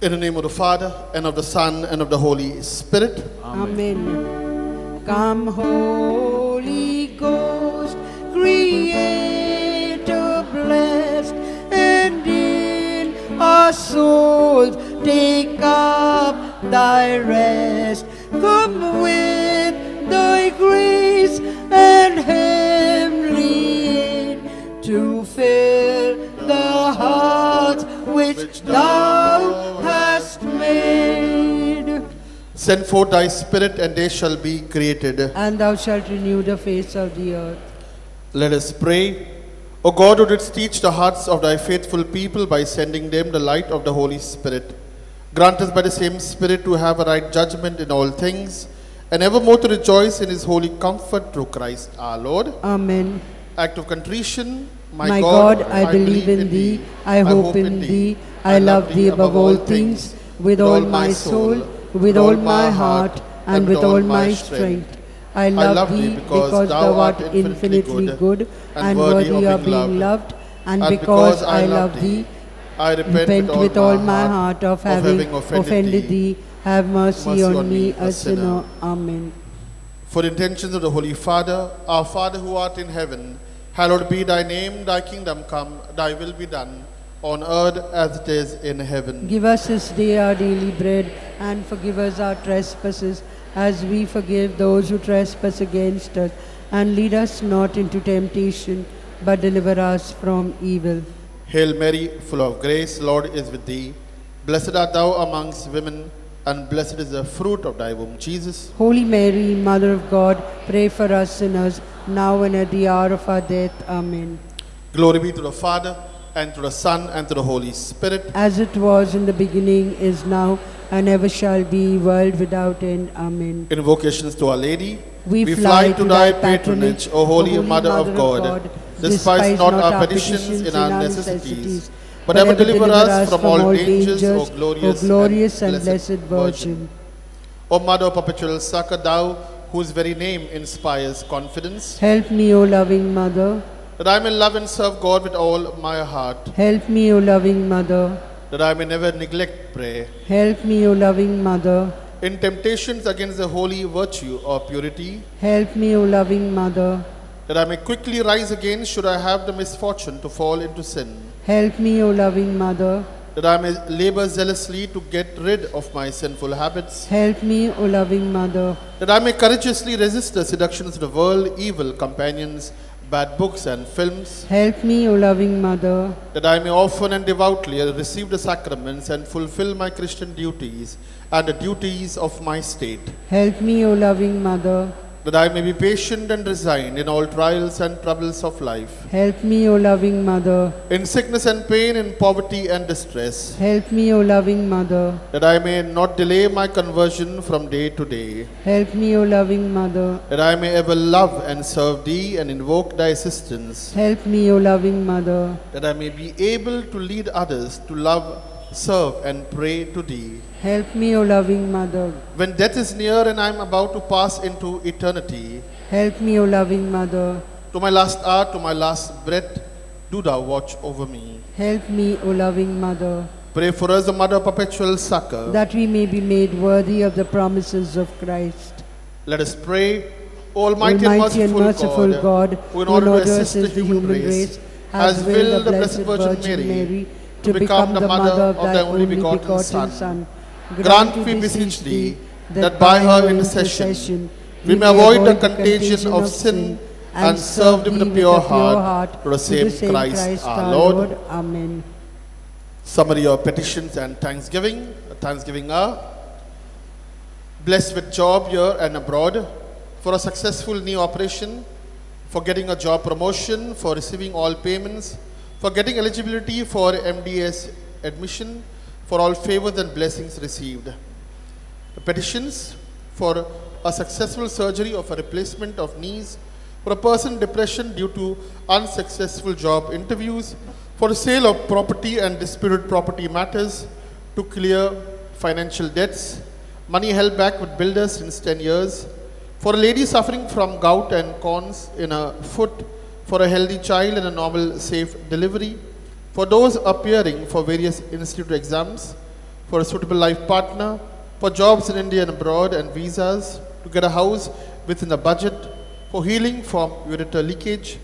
In the name of the Father, and of the Son, and of the Holy Spirit. Amen. Come, Holy Ghost, Creator blessed, and in our souls take up thy rest. Come with thy grace and heavenly aid to fill the hearts which thou Send forth thy Spirit, and they shall be created. And thou shalt renew the face of the earth. Let us pray. O God, who didst teach the hearts of thy faithful people by sending them the light of the Holy Spirit, grant us by the same Spirit to have a right judgment in all things, and evermore to rejoice in his holy comfort through Christ our Lord. Amen. Act of contrition. My, God, I believe in thee, I hope in thee, I love thee above all things, with all my soul, with all my heart, and with all my strength. I love thee because thou art infinitely good and worthy of being loved, and because I love thee, I repent with all my heart of having offended thee. Have mercy on me, a sinner. Amen. For the intentions of the Holy Father, our Father who art in heaven, hallowed be thy name, thy kingdom come, thy will be done, on earth as it is in heaven. Give us this day our daily bread, and forgive us our trespasses, as we forgive those who trespass against us. And lead us not into temptation, but deliver us from evil. Hail Mary, full of grace, Lord is with thee. Blessed art thou amongst women, and blessed is the fruit of thy womb, Jesus. Holy Mary, Mother of God, pray for us sinners, now and at the hour of our death. Amen. Glory be to the Father, and to the Son, and to the Holy Spirit. As it was in the beginning, is now, and ever shall be, world without end. Amen. Invocations to Our Lady. We fly to thy patronage, O Holy Mother of God. Despise not our petitions in our necessities, but ever deliver us from all dangers, O glorious, glorious and, and blessed Virgin. O Mother of perpetual succor, thou whose very name inspires confidence, Help me, O loving Mother. That I may love and serve God with all my heart, Help me, O loving Mother. that I may never neglect prayer. Help me, O loving Mother. In temptations against the holy virtue of purity, Help me, O loving Mother. that I may quickly rise again should I have the misfortune to fall into sin, Help me, O loving Mother. that I may labor zealously to get rid of my sinful habits, Help me, O loving Mother. that I may courageously resist the seductions of the world, evil companions, bad books and films, Help me, O loving Mother. that I may often and devoutly receive the sacraments and fulfill my Christian duties and the duties of my state, Help me, O loving Mother. That I may be patient and resigned in all trials and troubles of life, Help me, O loving Mother. in sickness and pain, in poverty and distress, Help me, O loving Mother. that I may not delay my conversion from day to day, Help me, O loving Mother. that I may ever love and serve thee and invoke thy assistance, Help me, O loving Mother. that I may be able to lead others to love, serve, and pray to thee. Help me, O loving Mother. When death is near and I am about to pass into eternity, Help me, O loving Mother. to my last hour, to my last breath, do thou watch over me. Help me, O loving Mother, Pray for us, the Mother of Perpetual Succor. that we may be made worthy of the promises of Christ. Let us pray. Almighty, Almighty and merciful, God, who in order to assist the human race, has willed the Blessed Virgin Mary to become the mother of thy only begotten Son, grant, we beseech thee, that by her intercession we may avoid the contagion of sin and serve thee with a pure heart to the same Christ our Lord. Amen. Summary of petitions and thanksgiving. Thanksgiving are blessed with job here and abroad, for a successful knee operation, for getting a job promotion, for receiving all payments, for getting eligibility for MDS admission, for all favors and blessings received. The petitions for a successful surgery of a replacement of knees, for a person depression due to unsuccessful job interviews, for sale of property and disputed property matters, to clear financial debts, money held back with builders since 10 years, for a lady suffering from gout and corns in a foot, for a healthy child and a normal, safe delivery, for those appearing for various institute exams, for a suitable life partner, for jobs in India and abroad and visas, to get a house within the budget, for healing from ureter leakage,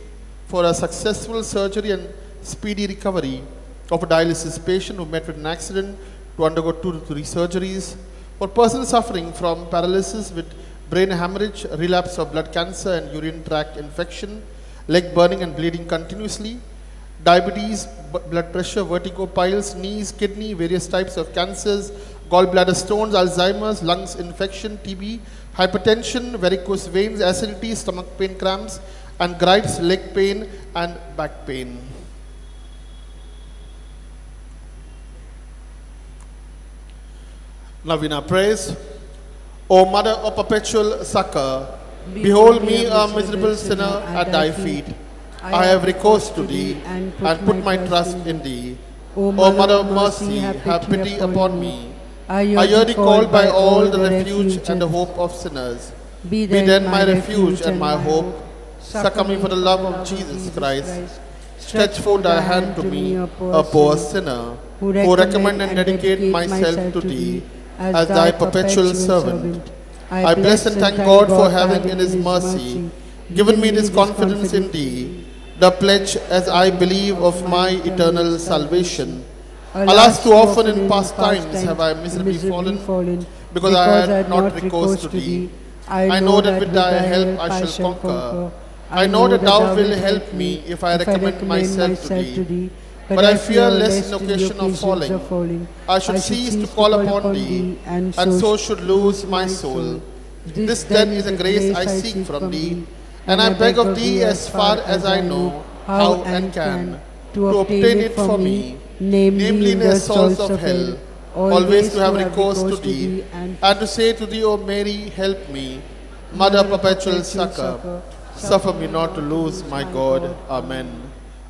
for a successful surgery and speedy recovery of a dialysis patient who met with an accident to undergo two to three surgeries, for persons suffering from paralysis with brain hemorrhage, relapse of blood cancer and urinary tract infection, leg burning and bleeding continuously, diabetes, blood pressure, vertigo, piles, knees, kidney, various types of cancers, gallbladder stones, Alzheimer's, lungs infection, TB, hypertension, varicose veins, acidity, stomach pain cramps, and gripes, leg pain, and back pain. Now in our praise, O Mother of perpetual succor, behold me a miserable sinner at thy feet. I have recourse to thee and put my trust in thee. O Mother of mercy, have pity upon me. I hear thee called by all the refuge and the hope of sinners. Be then my refuge and my hope. Succor me for the love of Jesus Christ. Stretch forth thy hand to me, a poor sinner, who recommend and dedicate myself to thee as thy perpetual servant. I bless and thank God for having in his mercy given me this confidence in thee, the pledge as I believe of my eternal salvation. Alas, too often in past times have I miserably fallen, because I had not recourse to thee. I know that with thy help I shall conquer. I know that thou wilt help me if I recommend myself to thee. But I fear lest in occasion of falling, I should cease to call upon thee, and so should lose my soul. This then is a grace I seek from thee, and I beg of thee as far as I know how and can, to obtain it for me, namely in the assaults of hell, always to have recourse to thee, and to say to thee, O Mary, help me, Mother perpetual succor, suffer me not to lose my God. Amen.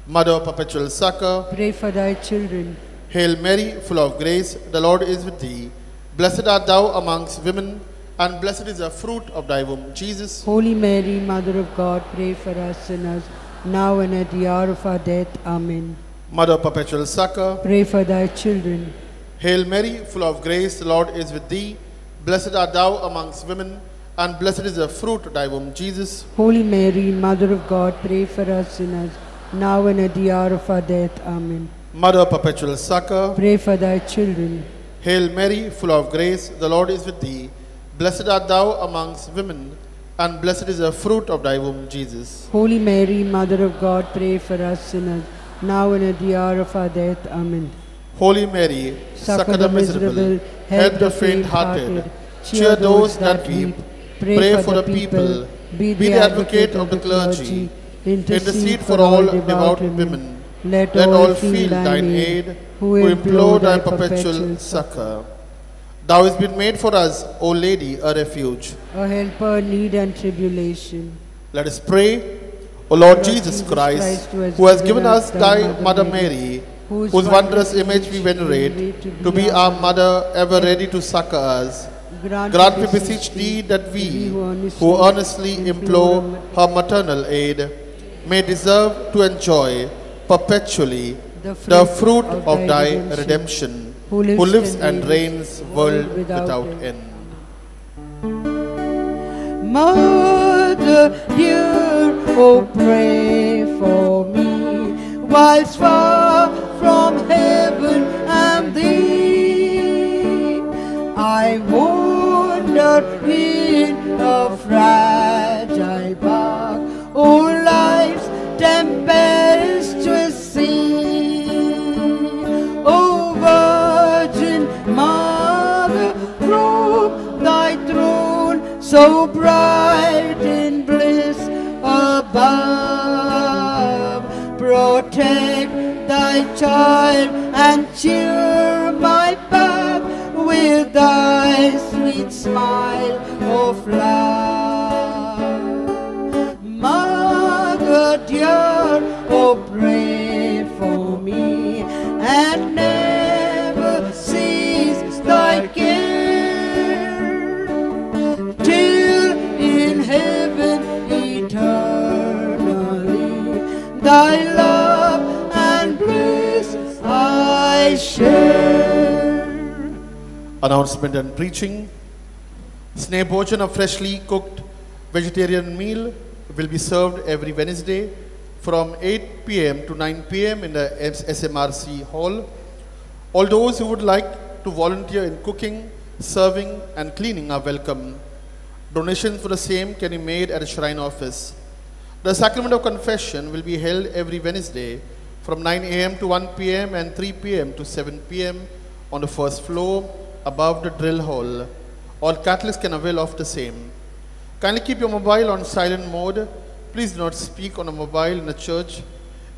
Mother of perpetual succor, Pray for thy children. Hail Mary, full of grace, the Lord is with thee. Blessed art thou amongst women, and blessed is the fruit of thy womb, Jesus. Holy Mary, Mother of God, pray for us sinners, now and at the hour of our death. Amen. Mother of perpetual succor, Pray for thy children. Hail Mary, full of grace, the Lord is with thee. Blessed art thou amongst women, and blessed is the fruit of thy womb, Jesus. Holy Mary, Mother of God, pray for us sinners, now and at the hour of our death. Amen. Mother of perpetual succor, Pray for thy children. Hail Mary, full of grace, the Lord is with thee. Blessed art thou amongst women, and blessed is the fruit of thy womb, Jesus. Holy Mary, Mother of God, pray for us sinners, now and at the hour of our death. Amen. Holy Mary, succor the miserable, help the faint-hearted, cheer those that weep, pray for the people, be the advocate of the clergy, intercede for all devout women. Let, all feel thine aid, who implore thy perpetual succor. Thou hast been made for us, O Lady, a refuge. A helper in need and tribulation. Let us pray, O Lord Jesus Christ, who has given us thy Mother Mary, whose wondrous image we venerate, to be our mother ever ready to succor us. Grant, we beseech thee, that we, who earnestly implore her maternal aid, may deserve to enjoy perpetually the fruit, the fruit of, of, thy redemption, redemption who, lives who lives, and, reigns world without, without end. Mother dear, oh pray for me, whilst far from heaven and thee. I wander in a fragile bark, oh so bright in bliss above. Protect thy child and cheer my path with thy sweet smile of love. Announcement and preaching. Sneh a freshly cooked vegetarian meal, will be served every Wednesday from 8 p.m. to 9 p.m. in the SMRC hall. All those who would like to volunteer in cooking, serving, and cleaning are welcome. Donations for the same can be made at the shrine office. The sacrament of confession will be held every Wednesday from 9 a.m. to 1 p.m. and 3 p.m. to 7 p.m. on the first floor above the drill hole. All Catholics can avail of the same. Kindly keep your mobile on silent mode. Please do not speak on a mobile in the church.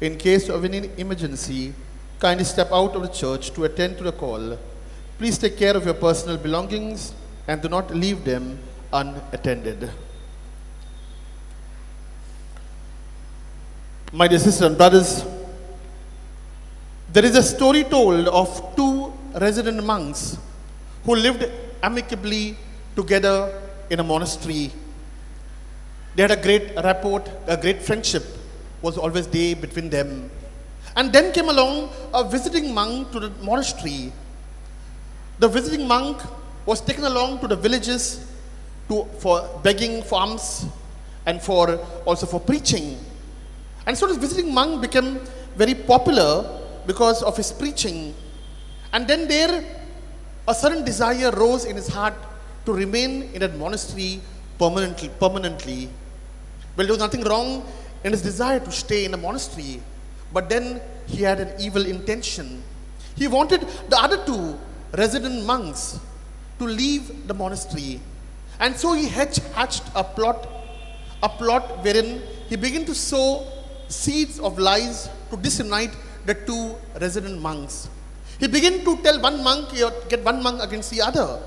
In case of any emergency, kindly step out of the church to attend to the call. Please take care of your personal belongings and do not leave them unattended. My dear sisters and brothers, there is a story told of two resident monks who lived amicably together in a monastery. They had a great rapport, a great friendship was always there between them. And then came along a visiting monk to the monastery. The visiting monk was taken along to the villages to, for begging for alms and for also for preaching. And so this visiting monk became very popular because of his preaching. And then there a sudden desire rose in his heart to remain in that monastery permanently. permanently. Well, there was nothing wrong in his desire to stay in a monastery, but then he had an evil intention. He wanted the other two resident monks to leave the monastery. And so he hatch, hatched a plot, a plot wherein he began to sow seeds of lies to disunite the two resident monks. He began to tell one monk, get one monk against the other.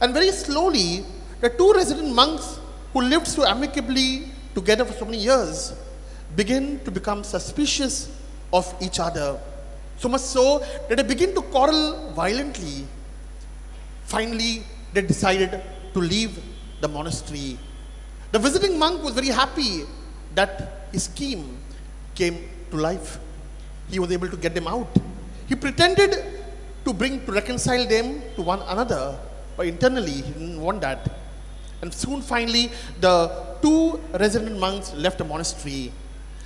And very slowly, the two resident monks who lived so amicably together for so many years began to become suspicious of each other. So much so that they begin to quarrel violently. Finally, they decided to leave the monastery. The visiting monk was very happy that his scheme came to life. He was able to get them out. He pretended to bring to reconcile them to one another, but internally he didn't want that. And soon, finally, the two resident monks left the monastery.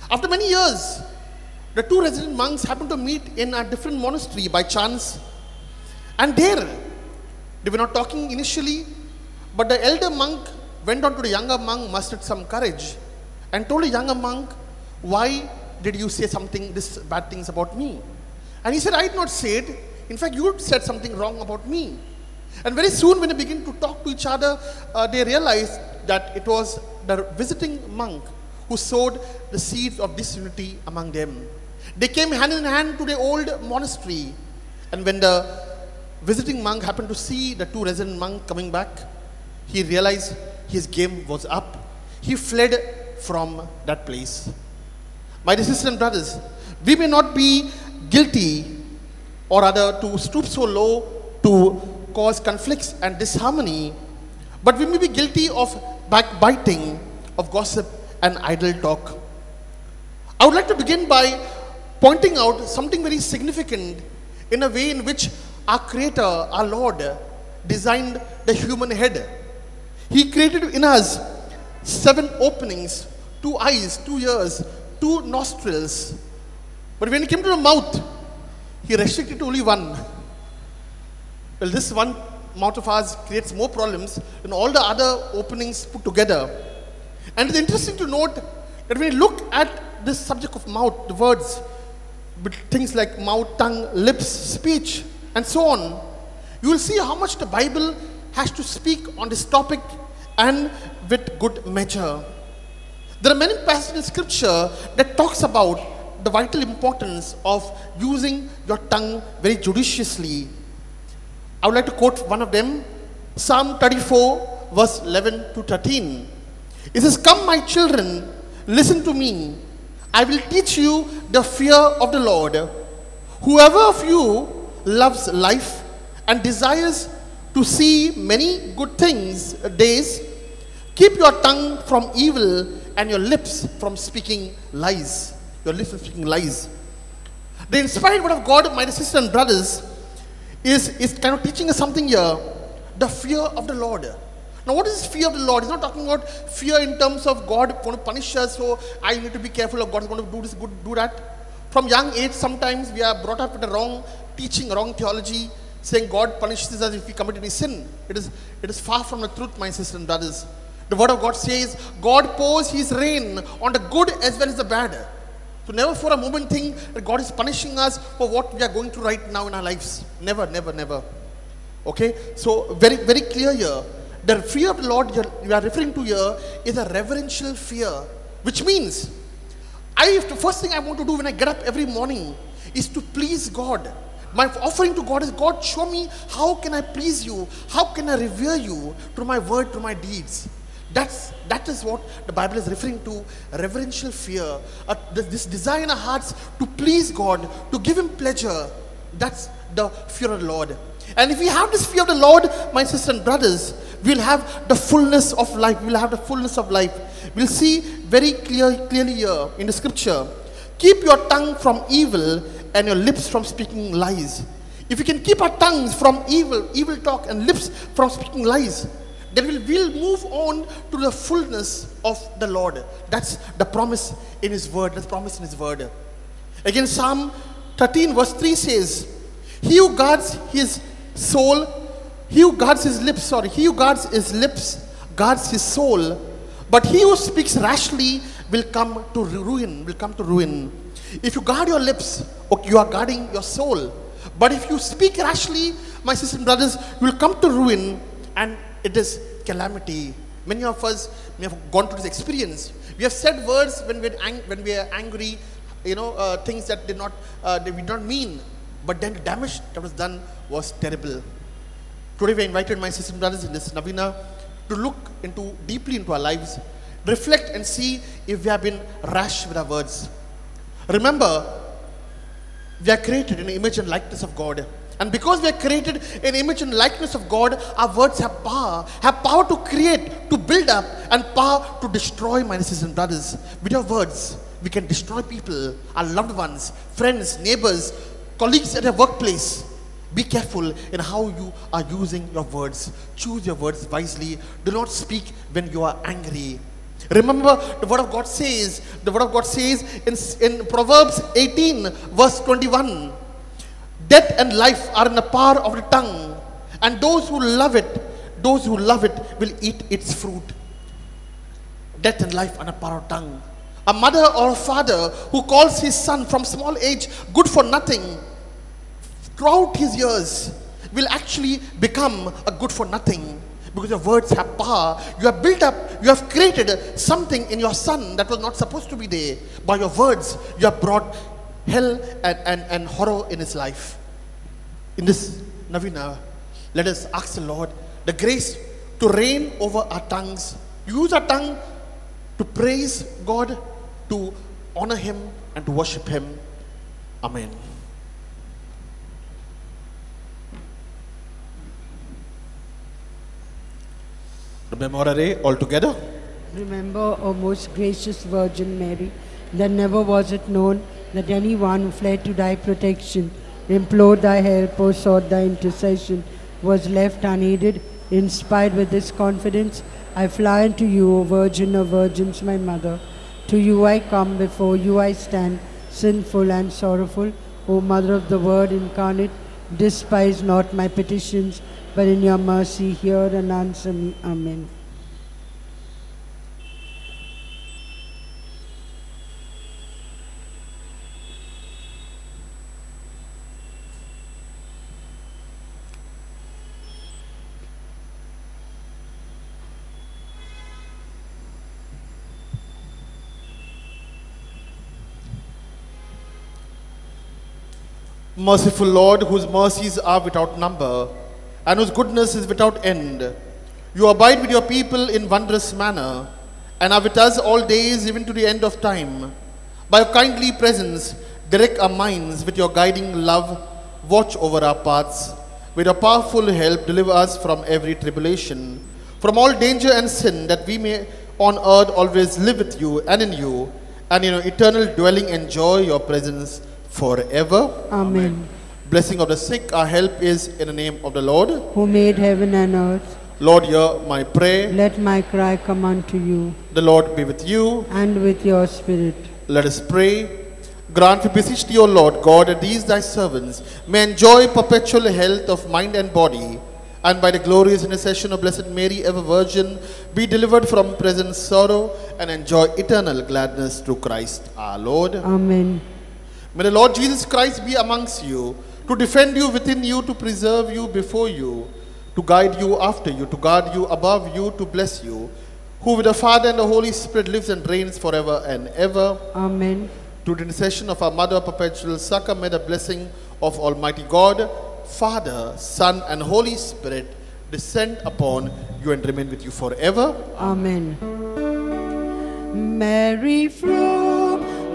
After many years, the two resident monks happened to meet in a different monastery by chance. And there, they were not talking initially, but the elder monk went on to the younger monk, mustered some courage, and told the younger monk, Why did you say something, this bad things about me? And he said, I did not say it. In fact, you said something wrong about me. And very soon, when they begin to talk to each other, uh, they realized that it was the visiting monk who sowed the seeds of disunity among them. They came hand in hand to the old monastery. And when the visiting monk happened to see the two resident monks coming back, he realized his game was up. He fled from that place. My sisters and brothers, we may not be guilty or rather to stoop so low to cause conflicts and disharmony, but we may be guilty of backbiting, of gossip and idle talk. I would like to begin by pointing out something very significant in a way in which our Creator, our Lord, designed the human head. He created in us seven openings, two eyes, two ears, two nostrils. But when it came to the mouth, he restricted to only one. Well, this one mouth of ours creates more problems than all the other openings put together. And it's interesting to note that when you look at this subject of mouth, the words, things like mouth, tongue, lips, speech, and so on, you will see how much the Bible has to speak on this topic and with good measure. There are many passages in scripture that talks about the vital importance of using your tongue very judiciously. I would like to quote one of them, Psalm 34, verse 11 to 13. It says, Come, my children, listen to me. I will teach you the fear of the Lord. Whoever of you loves life and desires to see many good things days, keep your tongue from evil and your lips from speaking lies. Your lips from speaking lies. The inspired word of God, my sisters and brothers, is, is kind of teaching us something here. The fear of the Lord. Now, what is fear of the Lord? He's not talking about fear in terms of God going to punish us, so I need to be careful of God is going to do this, good, do that. From young age, sometimes we are brought up with the wrong teaching, wrong theology, saying God punishes us if we commit any sin. It is, it is far from the truth, my sisters and brothers. The word of God says, God pours his rain on the good as well as the bad. So never for a moment think that God is punishing us for what we are going through right now in our lives. Never, never, never. Okay? So very, very clear here. The fear of the Lord you are referring to here is a reverential fear, which means I have the first thing I want to do when I get up every morning is to please God. My offering to God is God, show me how can I please you? How can I revere you through my word, through my deeds? That's, that is what the Bible is referring to reverential fear. Uh, this desire in our hearts to please God, to give Him pleasure. That's the fear of the Lord. And if we have this fear of the Lord, my sisters and brothers, we'll have the fullness of life. We'll have the fullness of life. We'll see very clear, clearly here in the scripture. Keep your tongue from evil and your lips from speaking lies. If we can keep our tongues from evil, evil talk, and lips from speaking lies, then we'll, we'll move on to the fullness of the Lord. That's the promise in His word. That's promise in His word. Again, Psalm 13, verse 3 says, He who guards his soul, he who guards his lips, sorry, he who guards his lips guards his soul, but he who speaks rashly will come to ruin, will come to ruin. If you guard your lips, okay, you are guarding your soul. But if you speak rashly, my sisters and brothers, you will come to ruin and it is calamity. Many of us may have gone through this experience. We have said words when we're, when we are angry, you know, uh, things that did not, uh, we did not mean. But then the damage that was done was terrible. Today we invited my sisters and brothers in this Novena to look into deeply into our lives, reflect and see if we have been rash with our words. Remember, we are created in the image and likeness of God. And because we are created in image and likeness of God, our words have power, have power to create, to build up, and power to destroy, my sisters and brothers. With our words, we can destroy people, our loved ones, friends, neighbors, colleagues at a workplace. Be careful in how you are using your words. Choose your words wisely. Do not speak when you are angry. Remember, the word of God says, the word of God says in, in Proverbs 18, verse 21 Death and life are in the power of the tongue, and those who love it, those who love it will eat its fruit. Death and life are in the power of tongue. A mother or a father who calls his son from small age good for nothing, throughout his years, will actually become a good for nothing because your words have power. You have built up, you have created something in your son that was not supposed to be there. By your words, you have brought hell and, and, and horror in his life. In this Novena, uh, let us ask the Lord the grace to reign over our tongues. Use our tongue to praise God, to honor Him, and to worship Him. Amen. Remember all together. Remember, O most gracious Virgin Mary, that never was it known that anyone who fled to thy protection, implored thy help, or sought thy intercession, was left unaided. Inspired with this confidence, I fly unto you, O Virgin of Virgins, my Mother. To you I come, before you I stand, sinful and sorrowful. O Mother of the Word incarnate, despise not my petitions, but in your mercy hear and answer me. Amen. Merciful Lord, whose mercies are without number and whose goodness is without end, you abide with your people in wondrous manner and are with us all days, even to the end of time. By your kindly presence, direct our minds with your guiding love, watch over our paths. With your powerful help, deliver us from every tribulation, from all danger and sin, that we may on earth always live with you and in you, and in your eternal dwelling enjoy your presence forever. Amen. Blessing of the sick, our help is in the name of the Lord. Who made heaven and earth, Lord, hear my prayer. let my cry come unto you, The Lord be with you. and with your spirit. Let us pray. Grant, we beseech thee, O Lord God, that these thy servants may enjoy perpetual health of mind and body, and by the glorious intercession of Blessed Mary, ever Virgin, be delivered from present sorrow and enjoy eternal gladness through Christ our Lord. Amen. May the Lord Jesus Christ be amongst you, to defend you within you, to preserve you before you, to guide you after you, to guard you above you, to bless you, who with the Father and the Holy Spirit lives and reigns forever and ever. Amen. To the intercession of our Mother Perpetual Succor, may the blessing of Almighty God, Father, Son, and Holy Spirit descend upon you and remain with you forever. Amen. Mary, from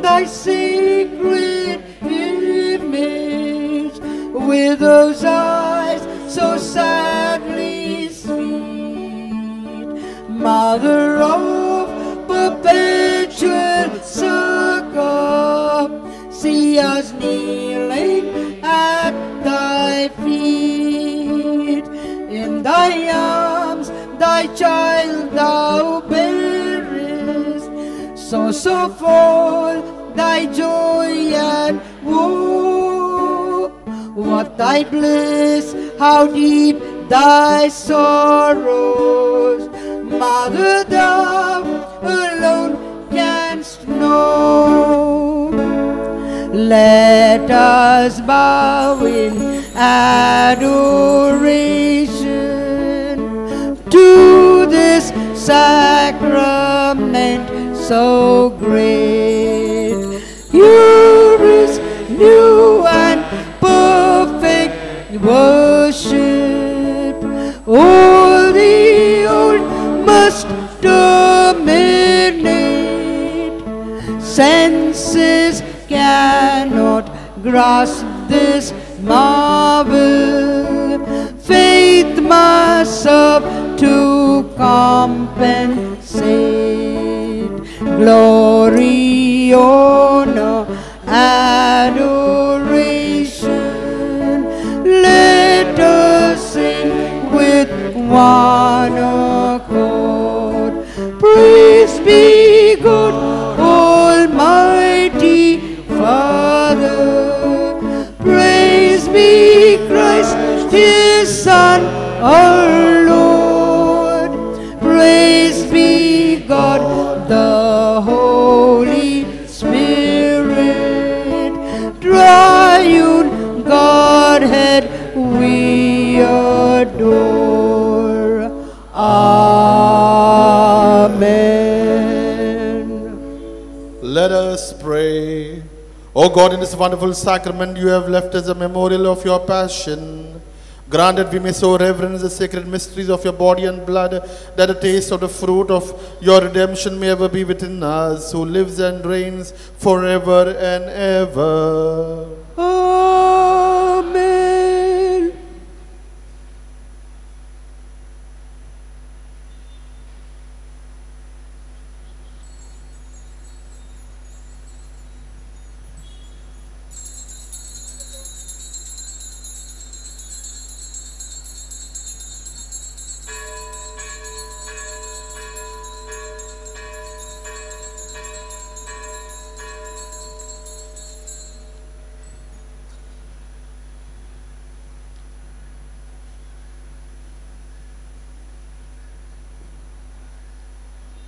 thy sacred image, with those eyes so sadly sweet, Mother of perpetual succor, see us kneeling at thy feet. In thy arms, thy child thou bearest, so so full thy joy and woe. What thy bliss, how deep thy sorrows, Mother, thou alone canst know. Let us bow in adoration to this sacrament so great. Is new and perfect worship. All the old must dominate. Senses cannot grasp this marvel. Faith must serve to compensate. Glory, honor, adoration. Let us sing with one accord. Praise be God, Almighty Father. Praise be Christ, His Son, our us pray. O God, in this wonderful sacrament you have left as a memorial of your passion. Grant that we may so reverence the sacred mysteries of your body and blood, that the taste of the fruit of your redemption may ever be within us, who lives and reigns forever and ever. Amen.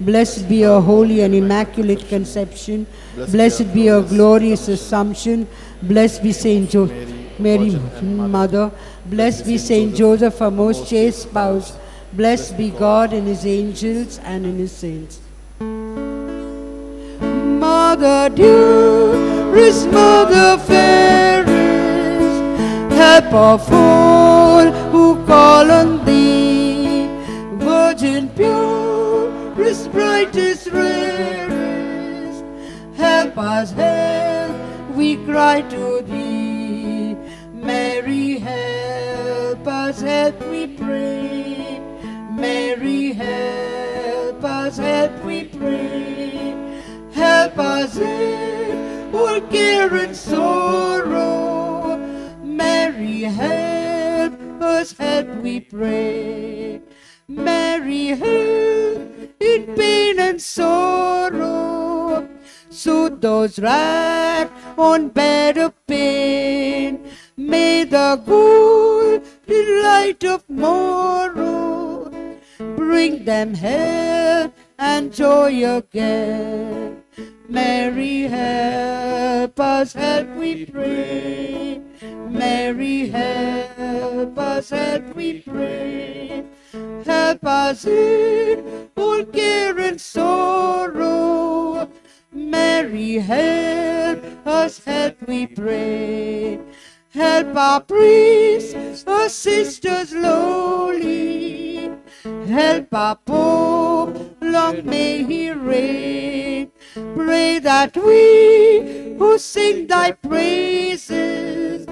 Blessed be her holy and immaculate conception. Blessed be her glorious assumption. Blessed be Saint Joseph, Mary, Mother. Hmm, Blessed be Saint Joseph, our most chaste spouse. Blessed be God and his angels and in his saints. Mother dearest, Mother fairest, help of all who call on thee. Virgin purest, brightest, rarest, help us, help, we cry to thee. Mary, help us, help, we pray. Mary, help us, help, we pray. Help us in all care and sorrow. Mary, help us, help, we pray. Mary, help pain and sorrow. Soothe those racked on bed of pain. May the good light of morrow bring them health and joy again. Mary, help us, help, we pray. Mary, help us, help, we pray. Help us in all care and sorrow. Mary, help us, help, we pray. Help our priests, our sisters lowly. Help our Pope, long may he reign. Pray that we who sing thy praises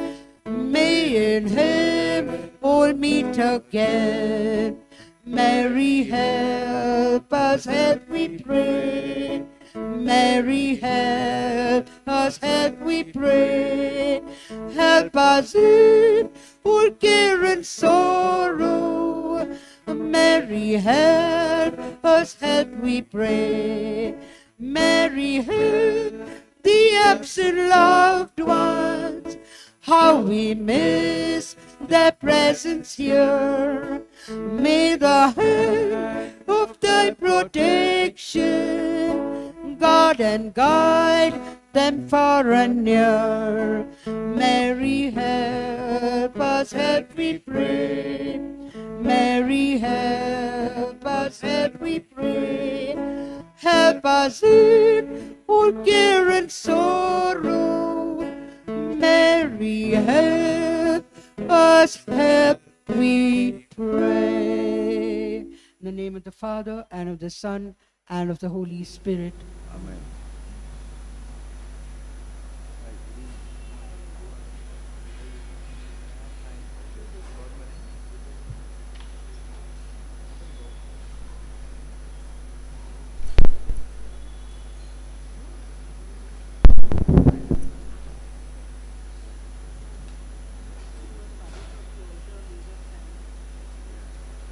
may in him all meet again. Mary, help us, help, we pray. Mary, help us, help, we pray. Help us in all care and sorrow. Mary, help us, help, we pray. Mary, help the absent loved ones. How we miss their presence here. May the hand of thy protection guard and guide them far and near. Mary, help us, help, we pray. Mary, help us, help, we pray. Help us in all care and sorrow. Mary, help us, help, we pray. In the name of the Father, and of the Son, and of the Holy Spirit. Amen.